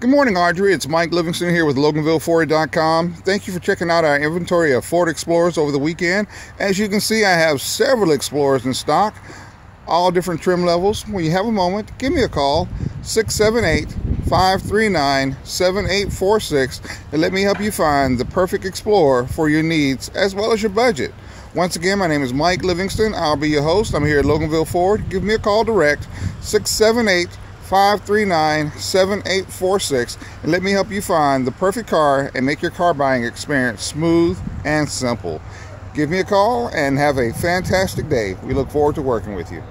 Good morning, Audrey. It's Mike Livingston here with LoganvilleFord.com. Thank you for checking out our inventory of Ford Explorers over the weekend. As you can see, I have several Explorers in stock, all different trim levels. When you have a moment, give me a call, 678-539-7846, and let me help you find the perfect Explorer for your needs as well as your budget. Once again, my name is Mike Livingston. I'll be your host. I'm here at Loganville Ford. Give me a call direct, 678 539 7846 and let me help you find the perfect car and make your car buying experience smooth and simple. Give me a call and have a fantastic day. We look forward to working with you.